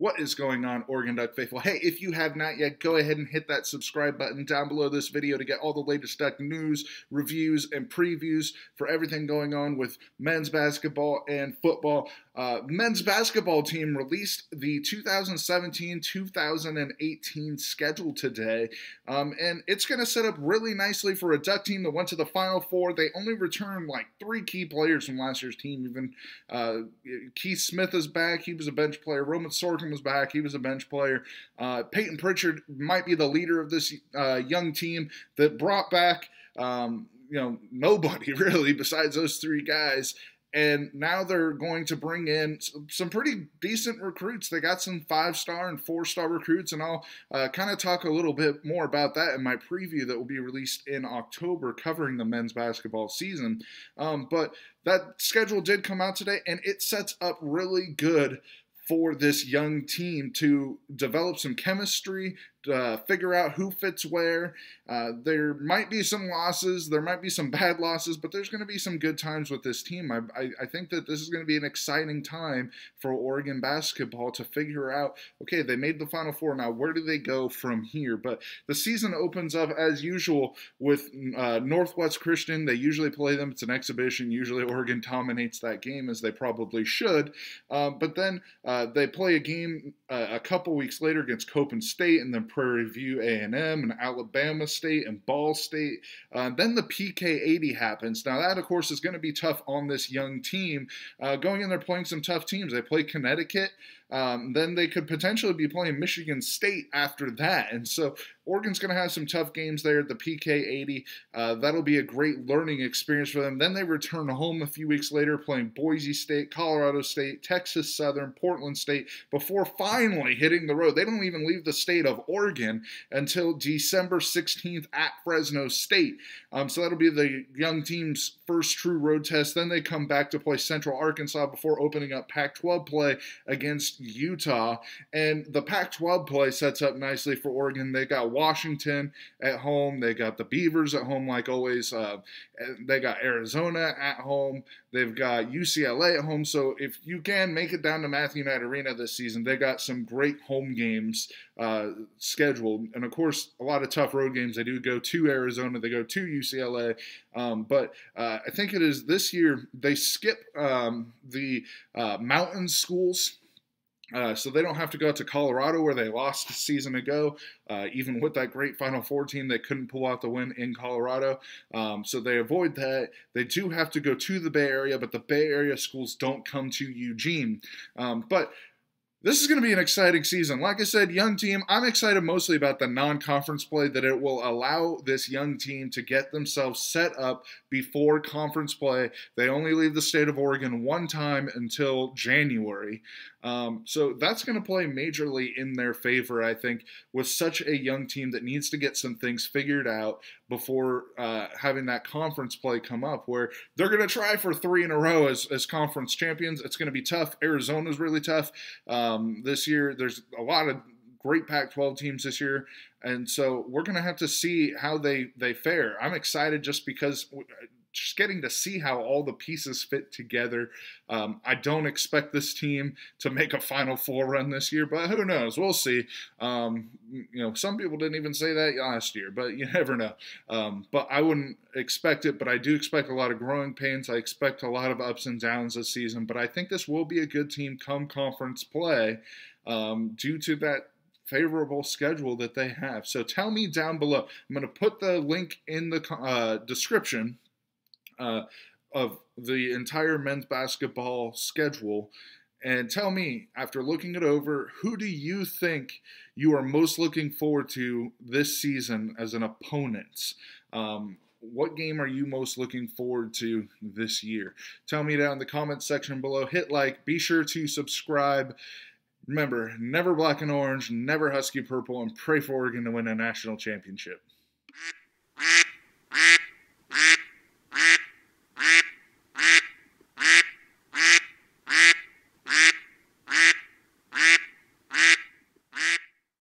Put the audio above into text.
What is going on, Oregon Duck faithful? Hey, if you have not yet, go ahead and hit that subscribe button down below this video to get all the latest Duck news, reviews, and previews for everything going on with men's basketball and football. Uh, men's basketball team released the 2017-2018 schedule today, um, and it's going to set up really nicely for a Duck team that went to the Final Four. They only returned like three key players from last year's team. Even uh, Keith Smith is back; he was a bench player. Roman Sorkin was back. He was a bench player. Uh, Payton Pritchard might be the leader of this uh, young team that brought back, um, you know, nobody really besides those three guys. And now they're going to bring in some pretty decent recruits. They got some five star and four star recruits, and I'll uh, kind of talk a little bit more about that in my preview that will be released in October covering the men's basketball season. Um, but that schedule did come out today, and it sets up really good for this young team to develop some chemistry, uh, figure out who fits where. Uh, there might be some losses, there might be some bad losses, but there's going to be some good times with this team. I, I, I think that this is going to be an exciting time for Oregon basketball to figure out okay, they made the Final Four. Now, where do they go from here? But the season opens up as usual with uh, Northwest Christian. They usually play them, it's an exhibition. Usually, Oregon dominates that game as they probably should. Um, but then uh, they play a game uh, a couple weeks later against Coppin State and then Prairie View A&M and Alabama State and Ball State. Uh, then the PK 80 happens. Now that, of course, is going to be tough on this young team. Uh, going in there playing some tough teams. They play Connecticut. Um, then they could potentially be playing Michigan State after that. And so Oregon's going to have some tough games there at the PK 80. Uh, that'll be a great learning experience for them. Then they return home a few weeks later playing Boise State, Colorado State, Texas Southern, Portland State before finally hitting the road. They don't even leave the state of Oregon until December 16th at Fresno State. Um, so that'll be the young team's first true road test. Then they come back to play Central Arkansas before opening up Pac 12 play against Utah. And the Pac 12 play sets up nicely for Oregon. They got Washington at home. They got the Beavers at home, like always. Uh, they got Arizona at home. They've got UCLA at home. So if you can make it down to Matthew Knight Arena this season, they got some great home games uh, scheduled. And of course, a lot of tough road games. They do go to Arizona, they go to UCLA. Um, but uh, I think it is this year they skip um, the uh, mountain schools uh, so they don't have to go out to Colorado where they lost a season ago. Uh, even with that great Final Four team, they couldn't pull out the win in Colorado. Um, so they avoid that. They do have to go to the Bay Area, but the Bay Area schools don't come to Eugene. Um, but this is going to be an exciting season. Like I said, young team. I'm excited mostly about the non conference play that it will allow this young team to get themselves set up before conference play. They only leave the state of Oregon one time until January. Um, so that's going to play majorly in their favor, I think, with such a young team that needs to get some things figured out before uh, having that conference play come up, where they're going to try for three in a row as, as conference champions. It's going to be tough. Arizona's really tough um, this year. There's a lot of great Pac-12 teams this year, and so we're going to have to see how they they fare. I'm excited just because just getting to see how all the pieces fit together. Um, I don't expect this team to make a Final Four run this year, but who knows? We'll see. Um, you know, some people didn't even say that last year, but you never know. Um, but I wouldn't expect it. But I do expect a lot of growing pains. I expect a lot of ups and downs this season. But I think this will be a good team come conference play um, due to that favorable schedule that they have. So tell me down below. I'm going to put the link in the uh, description uh, of the entire men's basketball schedule. And tell me, after looking it over, who do you think you are most looking forward to this season as an opponent? Um, what game are you most looking forward to this year? Tell me down in the comments section below. Hit like, be sure to subscribe. Remember, never black and orange, never husky purple, and pray for Oregon to win a national championship.